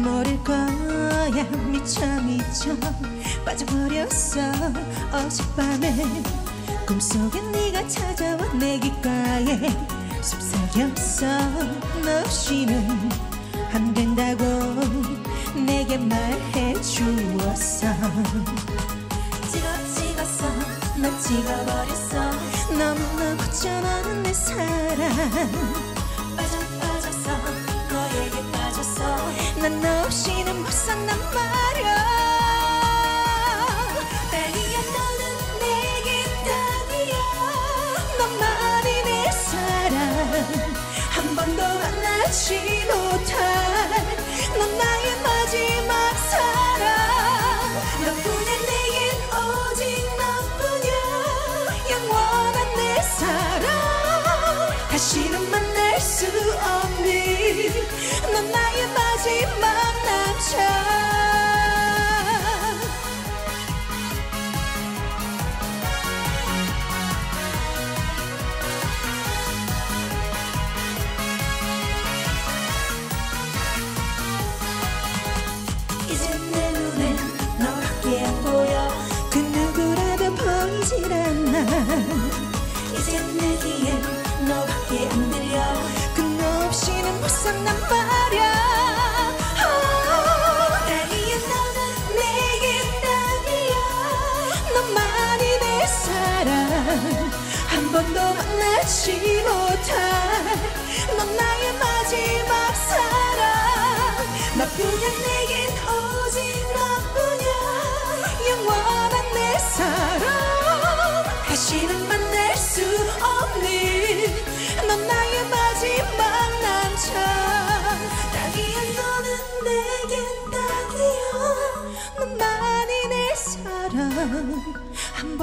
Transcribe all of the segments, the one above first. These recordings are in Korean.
모를 거야 미쳐 미쳐 빠져버렸어. 어젯밤에 꿈속에 네가 찾아와 내 귓가에 속삭였어. 너 없이는 안 된다고 내게 말해 주었어. 찍어 찍었어 나 찍어버렸어. 너무너무 쩌나는 내 사랑 난 너 없이는 못 산단 말야. 딸기야 너는 내게 딱이야. 너만이 내 사랑. 한 번도 만나지 못할 넌 나의 마지막 사랑. 너뿐이야 내겐 오직 너뿐이야. 영원한 내 사랑. 다시는 만날 수 없는 한 번도 만나지 못할 넌 나의 마지막 사랑. 너뿐이야 내겐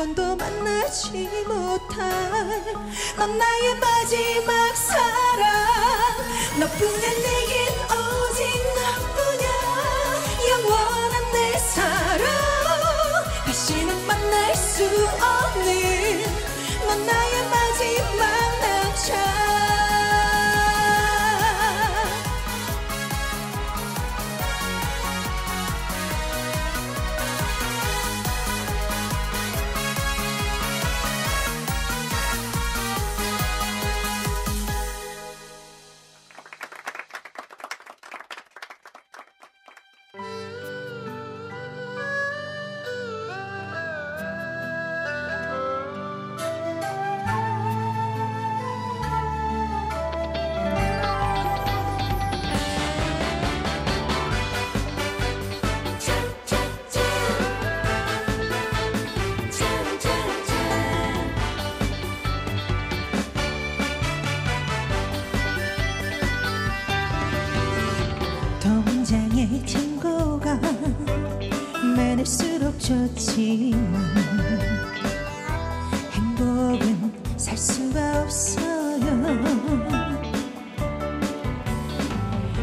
번도 만나지 못할 넌 나의 마지막 사랑. 너뿐이야 내겐 오직 너뿐이야. 영원한 내 사랑. 다시는 만날 수 없는 넌 나의 좋지만 행복은 살 수가 없어요.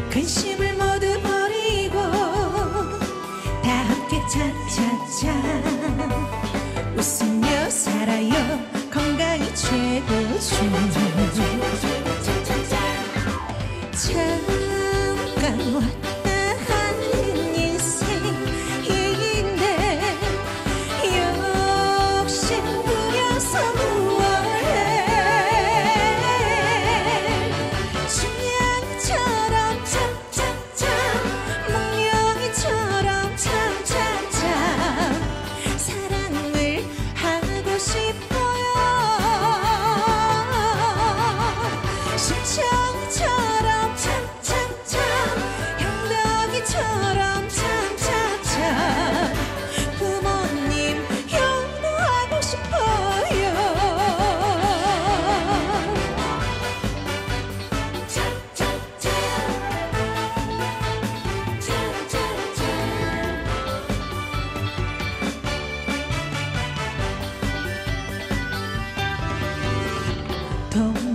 근심을 모두 버리고 다 함께 차차차 웃으며 살아요. 건강이 최고죠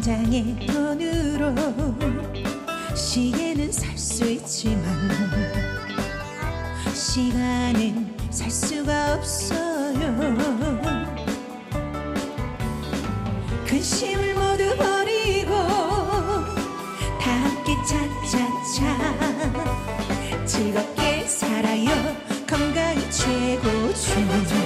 천장의 눈으로 시계는 살 수 있지만 시간은 살 수가 없어요. 근심을 모두 버리고 다 함께 차차차 즐겁게 살아요. 건강이 최고죠.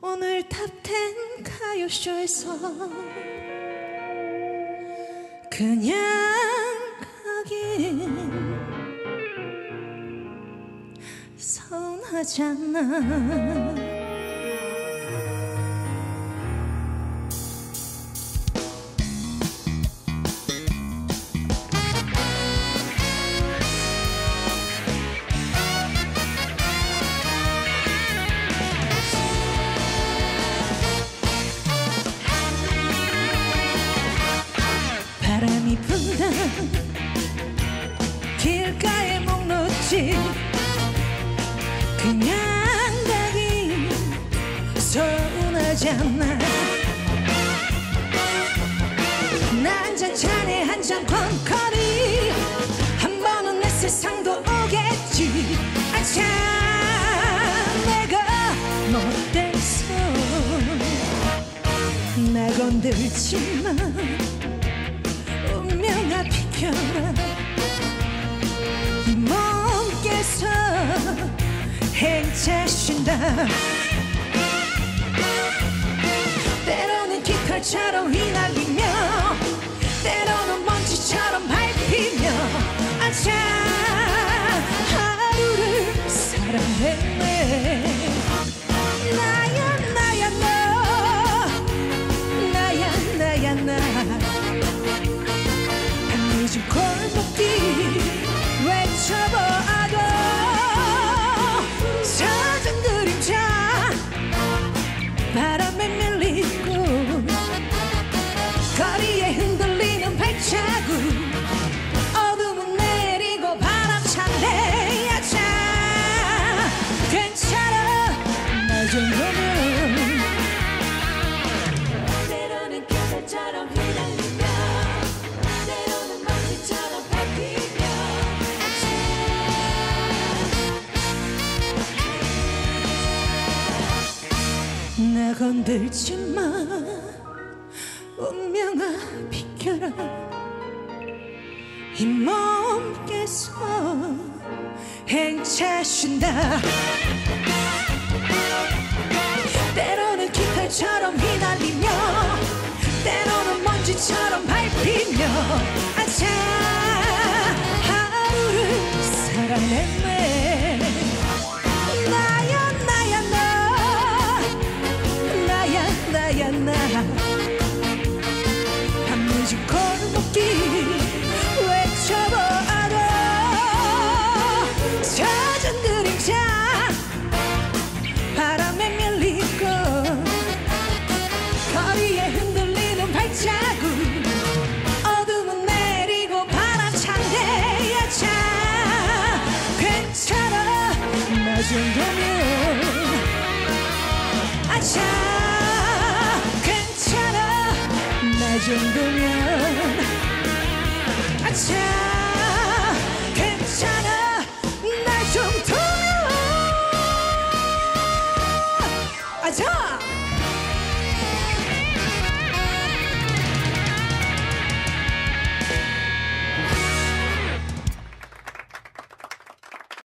오늘 탑텐 가요쇼에서 그냥 가긴 서운하잖아. 그냥 가긴 서운하잖아. 난잔 차례 한잔 콩커리. 한 번은 내 세상도 오겠지. 아참 내가 뭐 못됐어 나 건들지만 운명아 비켜라. 채신다. 때로는 깃털처럼 휘날리며 울지마 운명아 비켜라. 이 몸께서 행차신다. 때로는 깃털처럼 휘날리며 때로는 먼지처럼 밟히며 아차. 괜찮아. 괜찮아 나 정도면